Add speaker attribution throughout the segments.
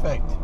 Speaker 1: Perfect.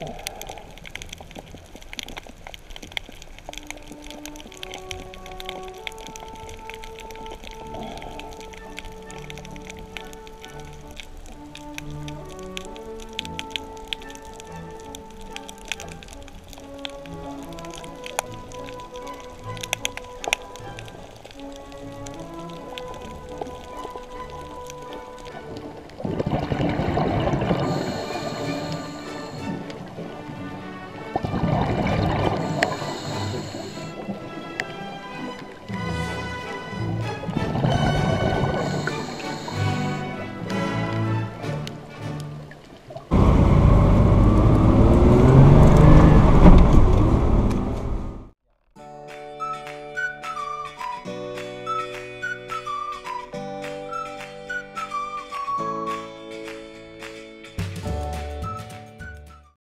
Speaker 1: Thank you.